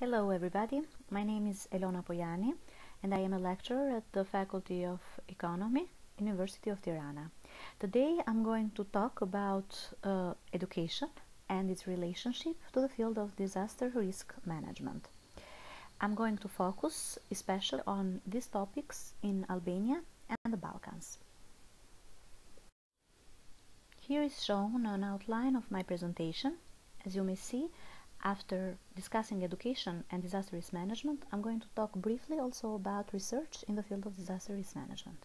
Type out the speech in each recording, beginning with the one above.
Hello everybody, my name is Elona Pojani and I am a lecturer at the Faculty of Economy, University of Tirana. Today I'm going to talk about uh, education and its relationship to the field of disaster risk management. I'm going to focus especially on these topics in Albania and the Balkans. Here is shown an outline of my presentation. As you may see, after discussing education and disaster risk management, I'm going to talk briefly also about research in the field of disaster risk management.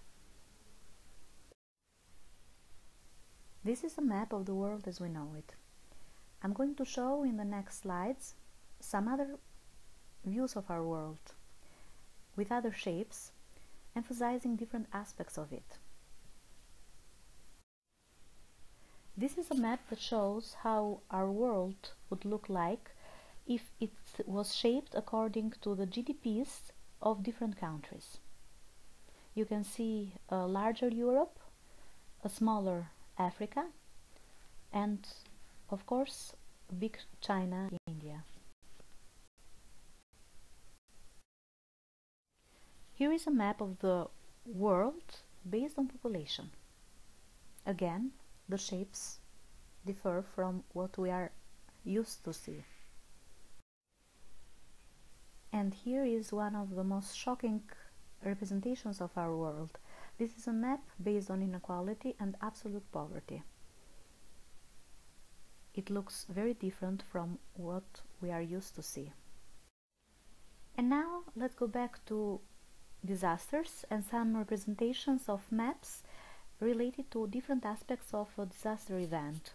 This is a map of the world as we know it. I'm going to show in the next slides some other views of our world with other shapes, emphasizing different aspects of it. This is a map that shows how our world would look like if it was shaped according to the GDPs of different countries. You can see a larger Europe, a smaller Africa, and of course big China, and India. Here is a map of the world based on population. Again, the shapes differ from what we are used to see. And here is one of the most shocking representations of our world. This is a map based on inequality and absolute poverty. It looks very different from what we are used to see. And now let's go back to disasters and some representations of maps related to different aspects of a disaster event.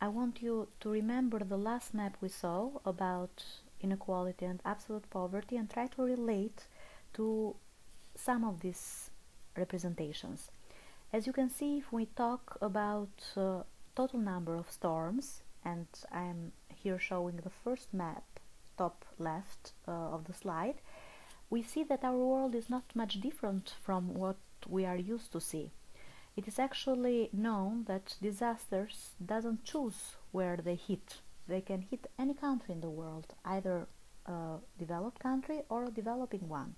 I want you to remember the last map we saw about inequality and absolute poverty and try to relate to some of these representations. As you can see, if we talk about uh, total number of storms, and I am here showing the first map, top left uh, of the slide, we see that our world is not much different from what we are used to see. It is actually known that disasters doesn't choose where they hit. They can hit any country in the world, either a developed country or a developing one.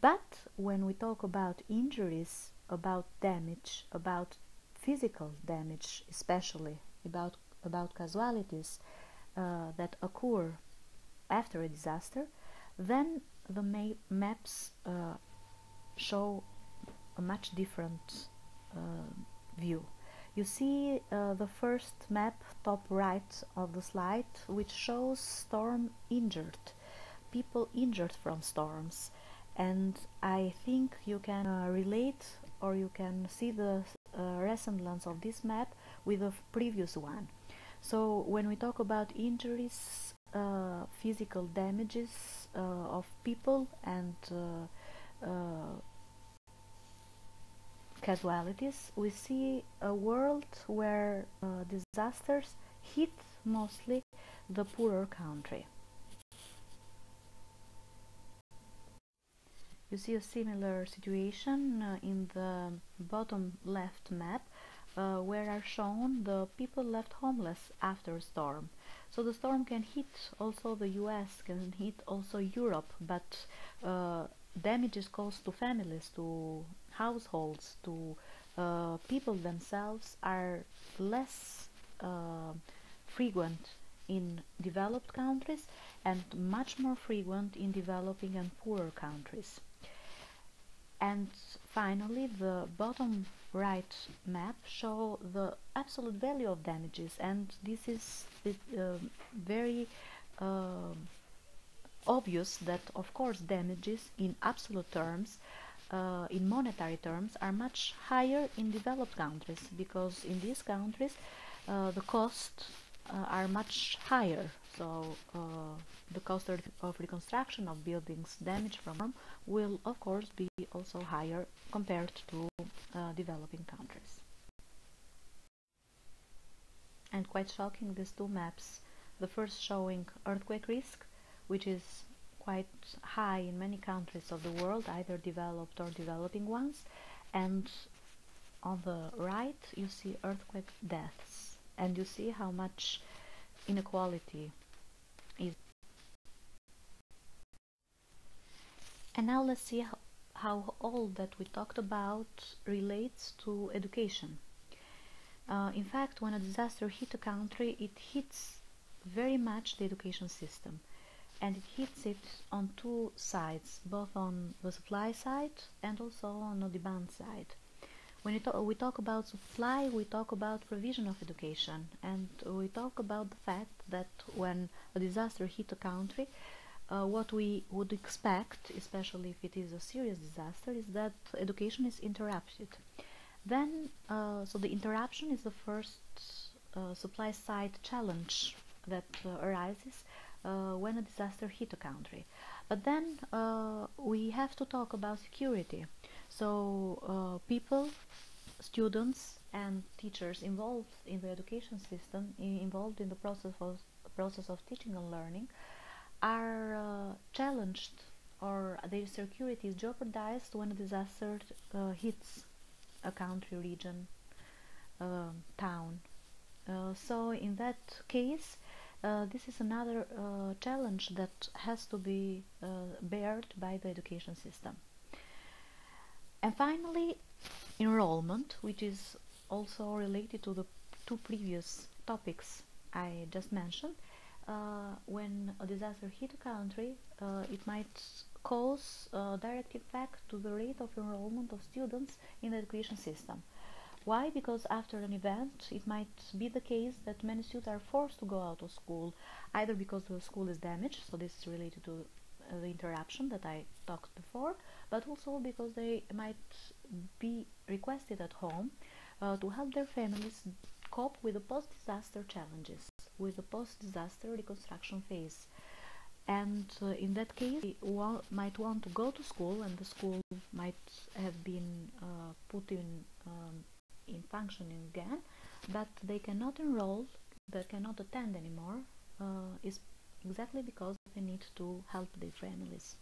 But when we talk about injuries, about damage, about physical damage, especially about about casualties uh, that occur after a disaster, then the ma maps uh, show a much different view. You see uh, the first map top right of the slide which shows storm injured, people injured from storms and I think you can uh, relate or you can see the uh, resemblance of this map with the previous one. So when we talk about injuries, uh, physical damages uh, of people and casualties, we see a world where uh, disasters hit mostly the poorer country. You see a similar situation uh, in the bottom left map uh, where are shown the people left homeless after a storm. So the storm can hit also the US, can hit also Europe, but uh, damages caused to families, to households, to uh, people themselves are less uh, frequent in developed countries and much more frequent in developing and poorer countries. And finally, the bottom right map show the absolute value of damages, and this is uh, very uh, obvious that, of course, damages in absolute terms uh, in monetary terms are much higher in developed countries because in these countries uh, the costs uh, are much higher. So uh, the cost of reconstruction of buildings damaged from will of course be also higher compared to uh, developing countries. And quite shocking these two maps the first showing earthquake risk which is quite high in many countries of the world, either developed or developing ones. And on the right, you see earthquake deaths, and you see how much inequality is And now let's see how, how all that we talked about relates to education. Uh, in fact, when a disaster hits a country, it hits very much the education system and it hits it on two sides, both on the supply side and also on the demand side. When we talk about supply, we talk about provision of education, and we talk about the fact that when a disaster hits a country, uh, what we would expect, especially if it is a serious disaster, is that education is interrupted. Then, uh, so the interruption is the first uh, supply side challenge that uh, arises uh, when a disaster hit a country. But then uh, we have to talk about security. So people, students and teachers involved in the education system, involved in the process of, process of teaching and learning, are uh, challenged or their security is jeopardized when a disaster uh, hits a country, region, uh, town. Uh, so in that case, uh, this is another uh, challenge that has to be bared by the education system. And finally, enrollment, which is also related to the two previous topics I just mentioned, uh, when a disaster hit a country, uh, it might cause a direct effect to the rate of enrollment of students in the education system. Why? Because after an event, it might be the case that many students are forced to go out of school, either because the school is damaged, so this is related to uh, the interruption that I talked before, but also because they might be requested at home uh, to help their families cope with the post-disaster challenges with the post-disaster reconstruction phase. And uh, in that case, they wa might want to go to school, and the school might have been uh, put in um, in functioning again, but they cannot enroll, they cannot attend anymore. Uh, is exactly because they need to help their families.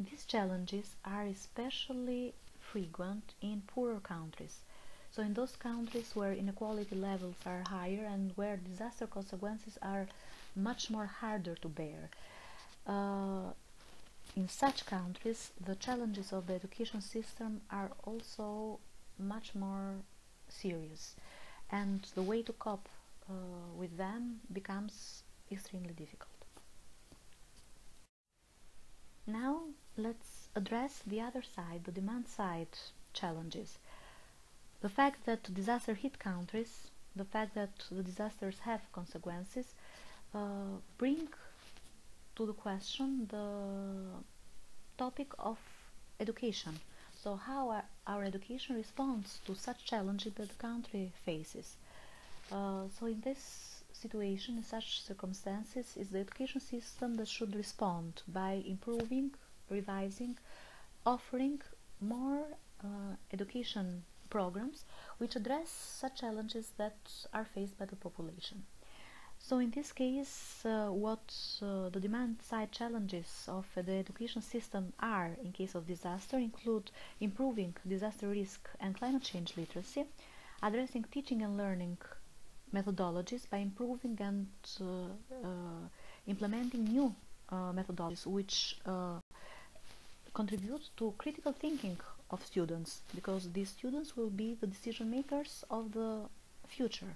These challenges are especially frequent in poorer countries so in those countries where inequality levels are higher and where disaster consequences are much more harder to bear, uh, in such countries the challenges of the education system are also much more serious and the way to cope uh, with them becomes extremely difficult. Now let's address the other side, the demand side challenges. The fact that disaster hit countries, the fact that the disasters have consequences, uh, bring to the question the topic of education. So how our, our education responds to such challenges that the country faces. Uh, so in this situation, in such circumstances, is the education system that should respond by improving, revising, offering more uh, education programs which address such challenges that are faced by the population. So in this case, uh, what uh, the demand side challenges of uh, the education system are in case of disaster include improving disaster risk and climate change literacy, addressing teaching and learning methodologies by improving and uh, uh, implementing new uh, methodologies which contribute to critical thinking of students because these students will be the decision makers of the future.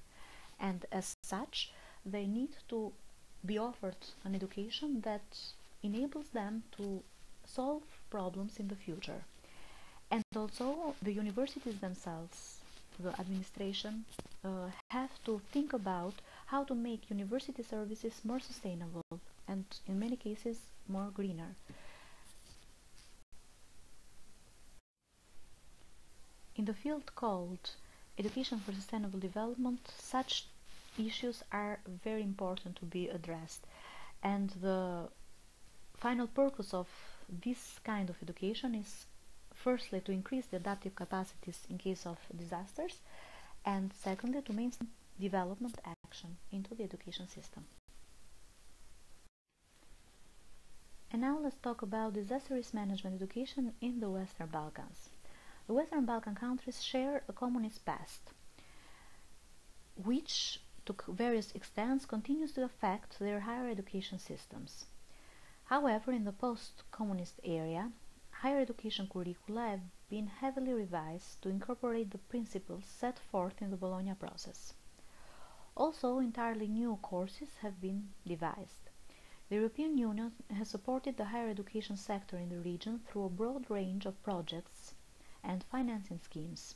And as such they need to be offered an education that enables them to solve problems in the future. And also the universities themselves the administration uh, have to think about how to make university services more sustainable and in many cases more greener. In the field called Education for Sustainable Development, such issues are very important to be addressed. And the final purpose of this kind of education is firstly to increase the adaptive capacities in case of disasters, and secondly to mainstream development action into the education system. And now let's talk about disaster risk management education in the Western Balkans. The Western Balkan countries share a communist past, which to various extents continues to affect their higher education systems. However, in the post-communist area, higher education curricula have been heavily revised to incorporate the principles set forth in the Bologna process. Also, entirely new courses have been devised. The European Union has supported the higher education sector in the region through a broad range of projects and financing schemes,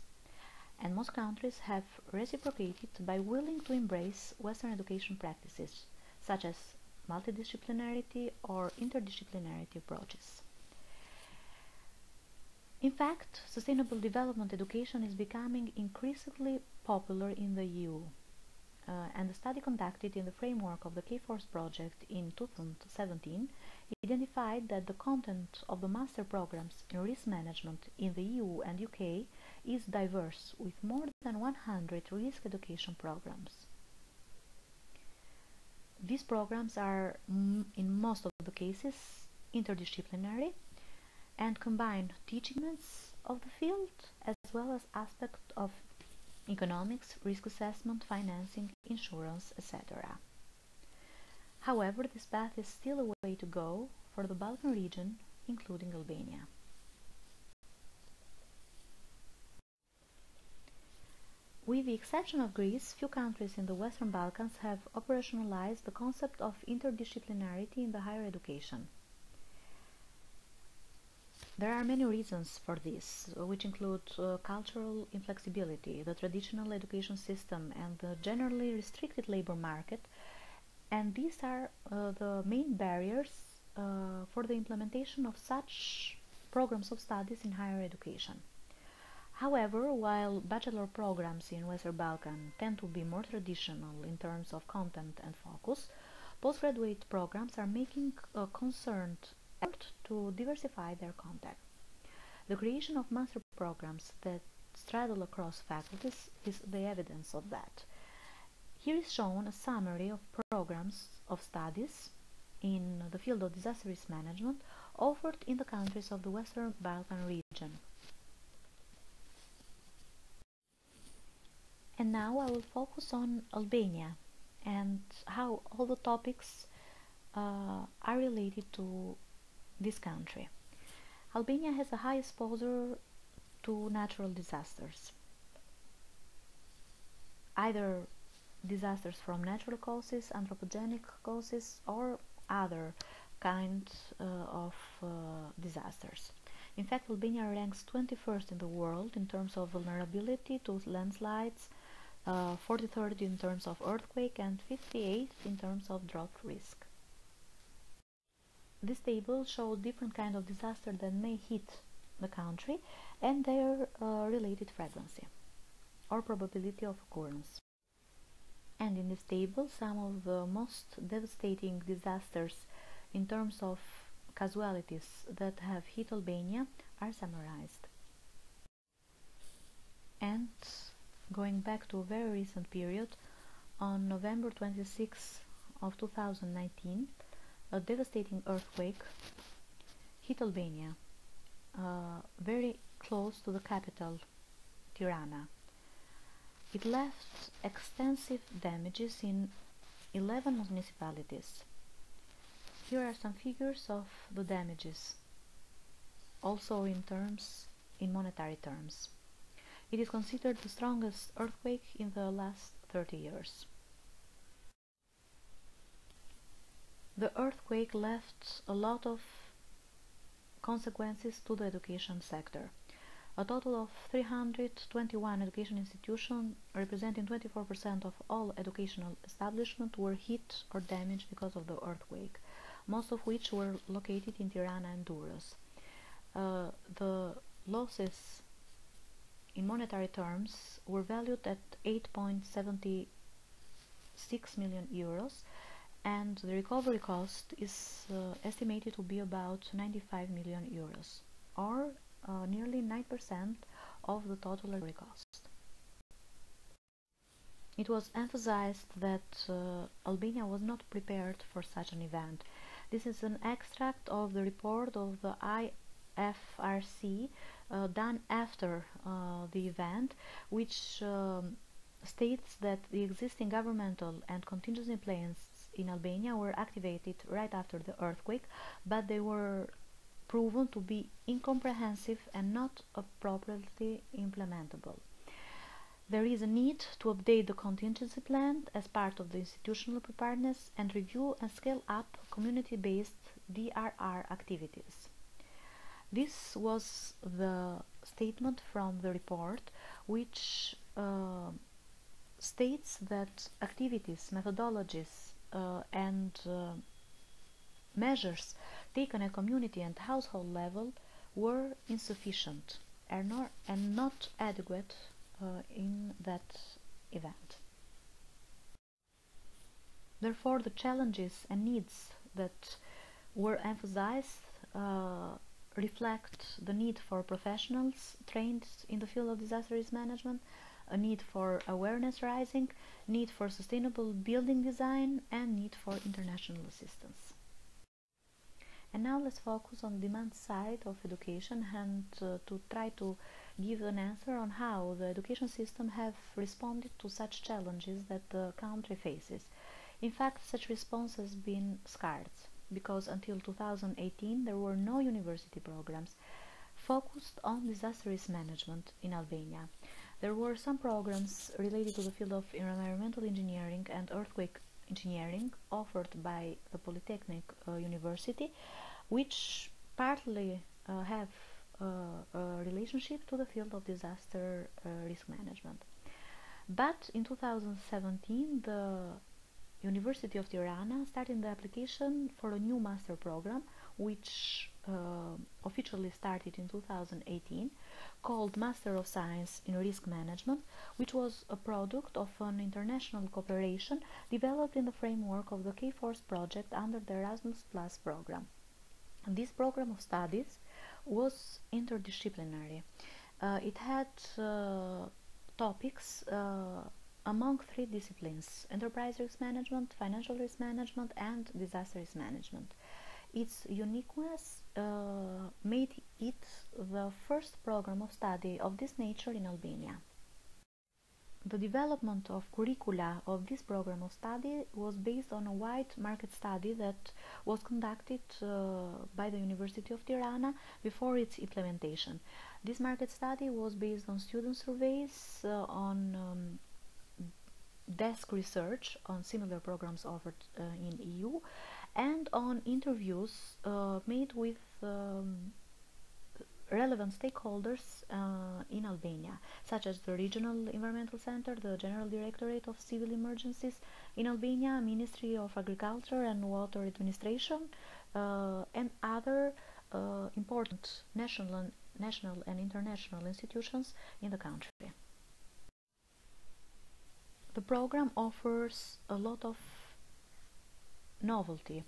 and most countries have reciprocated by willing to embrace Western education practices, such as multidisciplinarity or interdisciplinarity approaches. In fact, sustainable development education is becoming increasingly popular in the EU, uh, and a study conducted in the framework of the K-Force project in 2017 identified that the content of the master programs in risk management in the EU and UK is diverse, with more than 100 risk education programs. These programs are, mm, in most of the cases, interdisciplinary and combine teachings of the field as well as aspects of economics, risk assessment, financing, insurance, etc. However, this path is still a way to go for the Balkan region, including Albania. With the exception of Greece, few countries in the Western Balkans have operationalized the concept of interdisciplinarity in the higher education. There are many reasons for this, which include uh, cultural inflexibility, the traditional education system, and the generally restricted labor market, and these are uh, the main barriers uh, for the implementation of such programs of studies in higher education. However, while bachelor programs in Western Balkan tend to be more traditional in terms of content and focus, postgraduate programs are making a concerned effort to diversify their content. The creation of master programs that straddle across faculties is the evidence of that. Here is shown a summary of programs of studies in the field of disaster risk management offered in the countries of the Western Balkan region. And now I will focus on Albania and how all the topics uh, are related to this country. Albania has a high exposure to natural disasters, either disasters from natural causes, anthropogenic causes, or other kinds uh, of uh, disasters. In fact, Albania ranks 21st in the world in terms of vulnerability to landslides, uh, 43rd in terms of earthquake and 58th in terms of drought risk. This table shows different kind of disaster that may hit the country and their uh, related frequency or probability of occurrence. And in this table, some of the most devastating disasters in terms of casualties that have hit Albania are summarized. And going back to a very recent period, on November 26 of 2019, a devastating earthquake hit Albania, uh, very close to the capital, Tirana. It left extensive damages in 11 municipalities. Here are some figures of the damages, also in terms, in monetary terms. It is considered the strongest earthquake in the last 30 years. The earthquake left a lot of consequences to the education sector. A total of 321 education institutions, representing 24% of all educational establishments, were hit or damaged because of the earthquake, most of which were located in Tirana and Durrës. Uh, the losses in monetary terms were valued at 8.76 million euros and the recovery cost is uh, estimated to be about 95 million euros or uh, nearly 9% of the total recovery cost. It was emphasized that uh, Albania was not prepared for such an event. This is an extract of the report of the IFRC done after uh, the event, which um, states that the existing governmental and contingency plans in Albania were activated right after the earthquake, but they were proven to be incomprehensive and not appropriately implementable. There is a need to update the contingency plan as part of the institutional preparedness and review and scale up community-based DRR activities. This was the statement from the report, which uh, states that activities, methodologies, uh, and uh, measures taken at community and household level were insufficient and and not adequate uh, in that event. Therefore, the challenges and needs that were emphasized reflect the need for professionals trained in the field of disaster risk management, a need for awareness raising, need for sustainable building design, and need for international assistance. And now let's focus on demand side of education and uh, to try to give an answer on how the education system have responded to such challenges that the country faces. In fact, such response has been scarce because until 2018 there were no university programs focused on disaster risk management in Albania. There were some programs related to the field of environmental engineering and earthquake engineering offered by the Polytechnic uh, University, which partly uh, have uh, a relationship to the field of disaster uh, risk management. But in 2017, the University of Tirana started the application for a new master program, which uh, officially started in 2018, called Master of Science in Risk Management, which was a product of an international cooperation developed in the framework of the K-Force project under the Erasmus Plus program. This program of studies was interdisciplinary. Uh, it had uh, topics uh, among three disciplines enterprise risk management, financial risk management, and disaster risk management. Its uniqueness uh, made it the first program of study of this nature in Albania. The development of curricula of this program of study was based on a wide market study that was conducted uh, by the University of Tirana before its implementation. This market study was based on student surveys, uh, on um, desk research on similar programs offered uh, in EU, and on interviews uh, made with um, relevant stakeholders uh, in Albania, such as the Regional Environmental Center, the General Directorate of Civil Emergencies in Albania, Ministry of Agriculture and Water Administration, uh, and other uh, important national national and international institutions in the country. The program offers a lot of novelty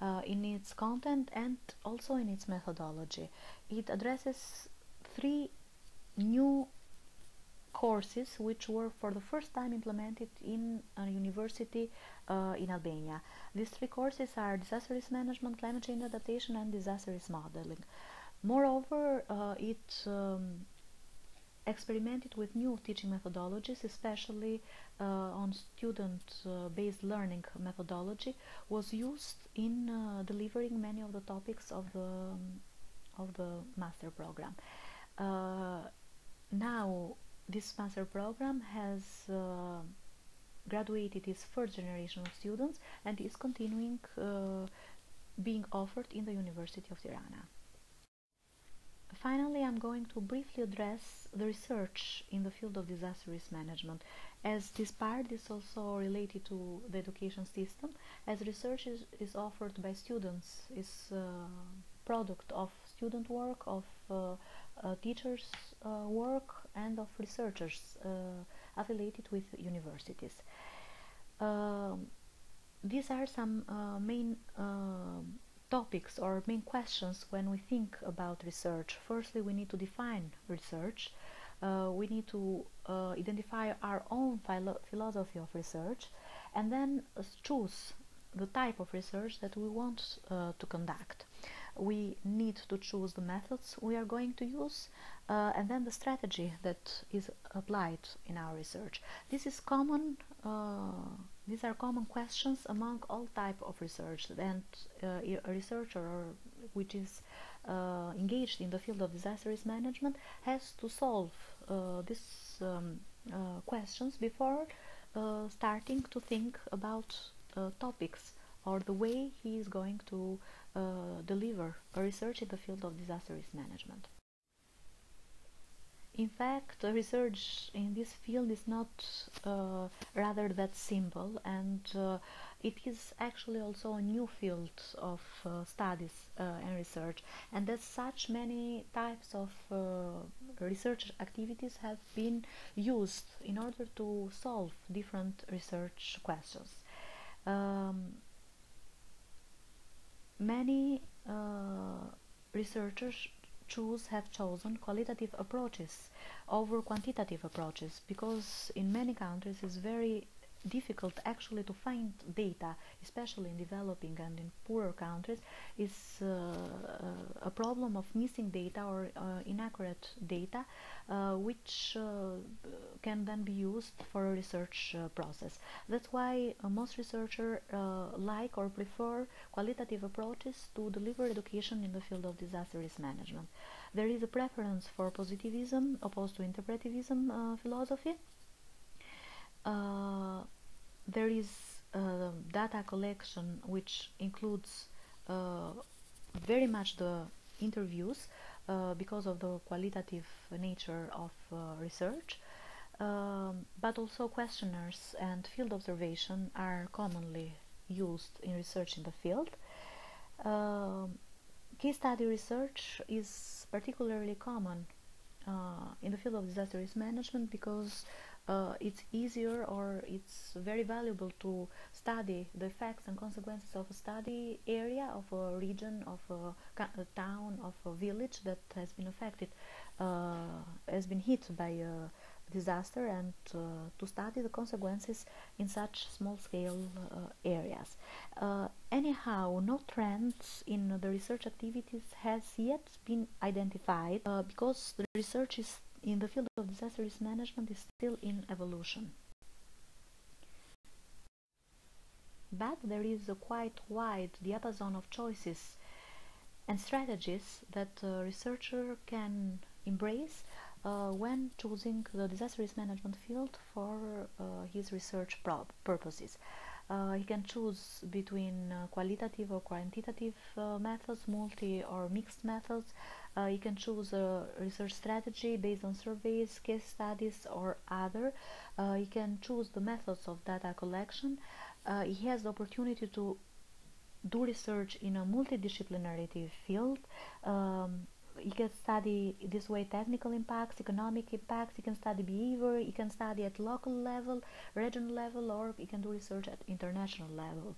uh, in its content and also in its methodology. It addresses three new courses which were for the first time implemented in a university uh, in Albania. These three courses are disaster risk management, climate change adaptation, and disaster risk modeling. Moreover, uh, it um, experimented with new teaching methodologies, especially uh, on student-based uh, learning methodology, was used in uh, delivering many of the topics of the um, of the master program. Uh, now, this master program has uh, graduated its first generation of students and is continuing uh, being offered in the University of Tirana. Finally, I'm going to briefly address the research in the field of disaster risk management, as this part is also related to the education system, as research is, is offered by students, is a product of student work, of uh, uh, teachers' uh, work, and of researchers uh, affiliated with universities. Um, these are some uh, main topics or main questions when we think about research. Firstly, we need to define research. Uh, we need to uh, identify our own philo philosophy of research and then uh, choose the type of research that we want uh, to conduct. we need to choose the methods we are going to use uh, and then the strategy that is applied in our research. This is common. Uh, these are common questions among all type of research, and uh, a researcher which is uh, engaged in the field of disaster risk management has to solve uh, these um, uh, questions before starting to think about topics or the way he is going to deliver a research in the field of disaster risk management. In fact, research in this field is not uh, rather that simple, and uh, it is actually also a new field of uh, studies uh, and research. And as such, many types of uh, research activities have been used in order to solve different research questions. Um, many uh, researchers choose have chosen qualitative approaches over quantitative approaches because in many countries it's very difficult actually to find data, especially in developing and in poorer countries, is uh, uh, a problem of missing data or uh, inaccurate data, uh, which uh, can then be used for a research uh, process. That's why most researchers like or prefer qualitative approaches to deliver education in the field of disaster risk management. There is a preference for positivism opposed to interpretivism philosophy. Uh, there is uh, data collection which includes uh, very much the interviews uh, because of the qualitative nature of uh, research. Um, but also questionnaires and field observation are commonly used in research in the field. Um, case study research is particularly common uh, in the field of disaster risk management because uh, it's easier or it's very valuable to study the effects and consequences of a study area of a region of a, a town of a village that has been affected uh, has been hit by a disaster and uh, to study the consequences in such small scale uh, areas. Uh, anyhow no trends in the research activities has yet been identified uh, because the research is in the field of disaster risk management is still in evolution. But there is a quite wide diapason of choices and strategies that a researcher can embrace uh, when choosing the disaster risk management field for uh, his research purposes. Uh, he can choose between uh, qualitative or quantitative uh, methods, multi or mixed methods, uh, you can choose a research strategy based on surveys, case studies, or other. Uh, you can choose the methods of data collection. Uh, he has the opportunity to do research in a multidisciplinary field. Um, you can study this way technical impacts, economic impacts, you can study behavior, you can study at local level, regional level, or you can do research at international level.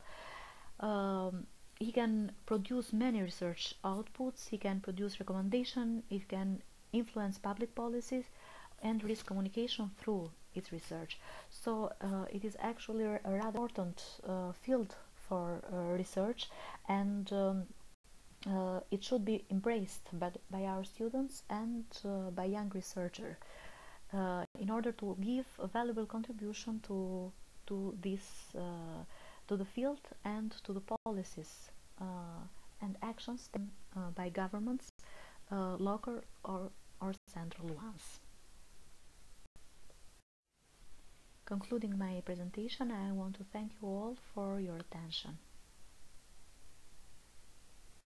Um, he can produce many research outputs, he can produce recommendation, he can influence public policies and risk communication through its research. So uh, it is actually a rather important uh, field for uh, research and um, uh, it should be embraced by, by our students and uh, by young researchers uh, in order to give a valuable contribution to, to this to the field and to the policies uh, and actions uh, by governments, uh, local or, or central ones. Concluding my presentation, I want to thank you all for your attention.